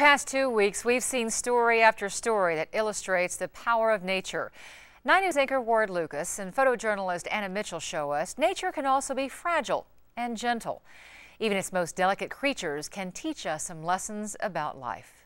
Past two weeks, we've seen story after story that illustrates the power of nature. 9 News anchor Ward Lucas and photojournalist Anna Mitchell show us nature can also be fragile and gentle. Even its most delicate creatures can teach us some lessons about life.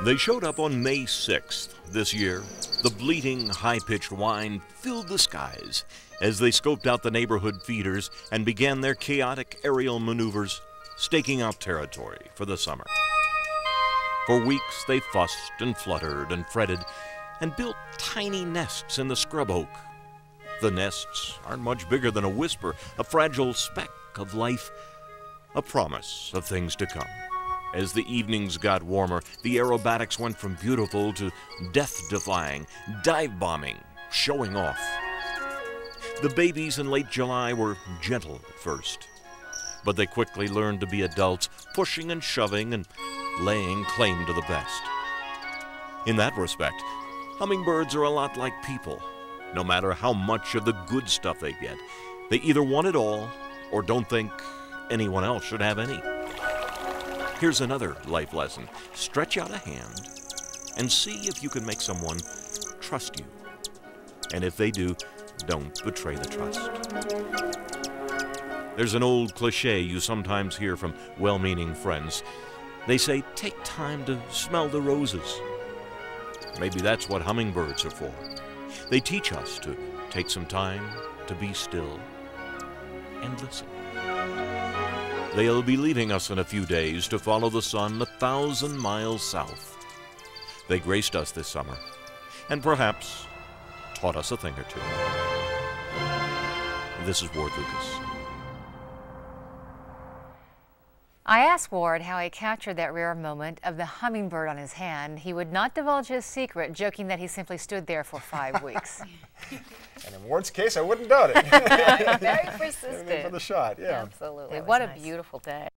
They showed up on May 6th this year. The bleating, high pitched whine filled the skies as they scoped out the neighborhood feeders and began their chaotic aerial maneuvers, staking out territory for the summer. For weeks they fussed and fluttered and fretted and built tiny nests in the scrub oak. The nests aren't much bigger than a whisper, a fragile speck of life, a promise of things to come. As the evenings got warmer, the aerobatics went from beautiful to death defying, dive bombing, showing off. The babies in late July were gentle at first, but they quickly learned to be adults, pushing and shoving and laying claim to the best. In that respect, hummingbirds are a lot like people. No matter how much of the good stuff they get, they either want it all or don't think anyone else should have any. Here's another life lesson stretch out a hand and see if you can make someone trust you. And if they do, don't betray the trust. There's an old cliche you sometimes hear from well meaning friends. They say, take time to smell the roses. Maybe that's what hummingbirds are for. They teach us to take some time to be still and listen. They'll be leaving us in a few days to follow the sun a thousand miles south. They graced us this summer, and perhaps taught us a thing or two. This is Ward Lucas. I asked Ward how he captured that rare moment of the hummingbird on his hand. He would not divulge his secret, joking that he simply stood there for five weeks. and in Ward's case, I wouldn't doubt it. Very persistent. for the shot, yeah. Absolutely. What nice. a beautiful day.